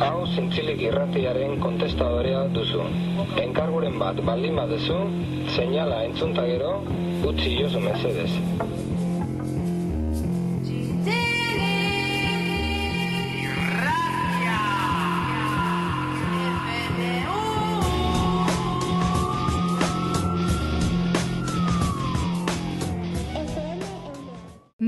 Hau zintzilik irratiaren kontestadorea duzu. Enkarguren bat baldin baduzu, seinala entzunta gero, utzi jozu mesedez.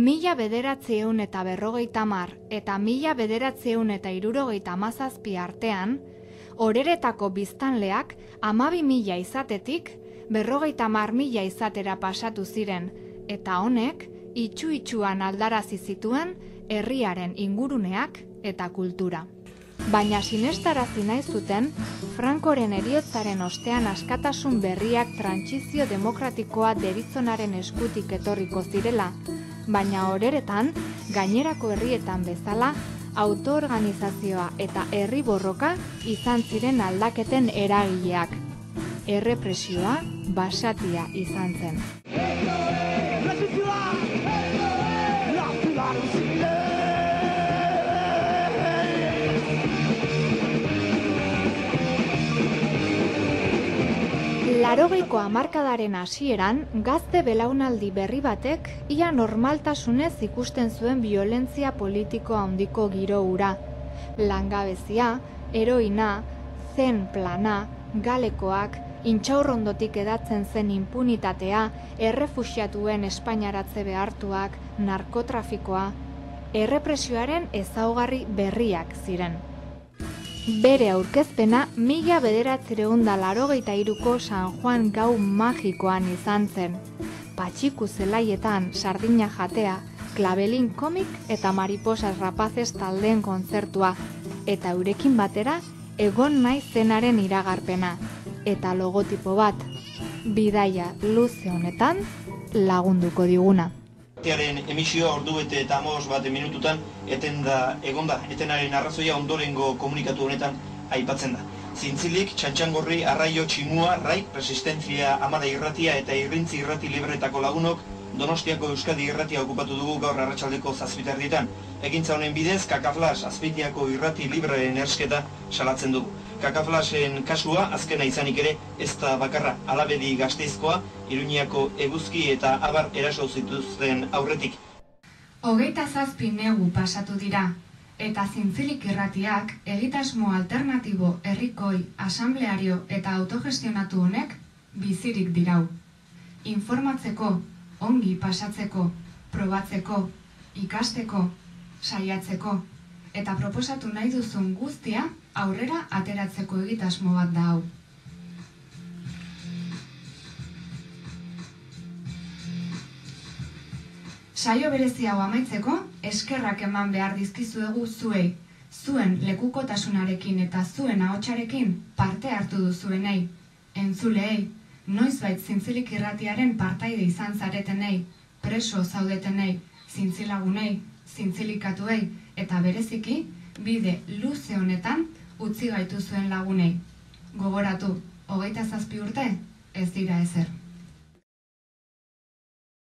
Mila bederatzeun eta berrogeita mar eta mila bederatzeun eta irurogeita mazazpi artean, horeretako biztanleak amabi mila izatetik berrogeita mar mila izatera pasatu ziren, eta honek itxu-itxuan aldarazi zituen herriaren inguruneak eta kultura. Baina sinestarazi nahi zuten, Frankoren eriotzaren ostean askatasun berriak trantsizio demokratikoa deritzonaren eskutik etorriko zirela, baina horeretan, gainerako herrietan bezala, autoorganizazioa eta herri borroka izan ziren aldaketen eragileak. Errepresioa basatia izan zen. Larogeiko hamarkadaren hasieran, gazte belaunaldi berri batek ia normaltasunez ikusten zuen violentzia politiko handiko giro ura. Langabezia, eroina, zen plana, galekoak, intxaurrondotik edatzen zen impunitatea, errefuxiatuen espainaratze behartuak, narkotrafikoa, errepresioaren ezaugarri berriak ziren. Bere aurkezpena mila bederatzireun da larogeita iruko San Juan gau magikoan izan zen. Patxiku zelaietan sardina jatea, klabelin komik eta mariposas rapazes taldeen kontzertua, eta eurekin batera egon nahi zenaren iragarpena, eta logotipo bat, bidaia luze honetan lagunduko diguna. Tearen emisioa ordu bete eta amos bat minututan eten da egonda etenaren arrazoia ondorengo komunikatu honetan aipatzen da. Zintzilik, txantxangorri, arraio, tximua, rai, resistentzia, amara irratia eta irrintzi irrati libretako lagunok Donostiako Euskadi irratia okupatu dugu gaur arratsaldeko zazpiterdietan. Egintza honen bidez, kakaflas azpeitiako irrati libreen ersketa salatzen dugu. Kakaflasen kasua azkena izanik ere ez da bakarra alabedi gazteizkoa, iruñiako eguzki eta abar eraso zituzten aurretik. Hogeita zazpi negu pasatu dira, eta zintzilik irratiak egitasmo alternatibo herrikoi, asambleario eta autogestionatu honek bizirik dirau. Informatzeko, ongi pasatzeko, probatzeko, ikasteko, saiatzeko, eta proposatu nahi duzun guztia aurrera ateratzeko egitasmo bat da hau. Saio berezi hau amaitzeko, eskerrak eman behar dizkizuegu zuei, zuen lekukotasunarekin eta zuen ahotsarekin parte hartu duzuenei, entzuleei, noizbait zintzilik irratiaren partaide izan zaretenei, preso zaudetenei, zintzilagunei, zintzilikatuei, eta bereziki, bide luze honetan utzi gaitu zuen lagunei. Gogoratu, hogeita zazpi urte, ez dira ezer.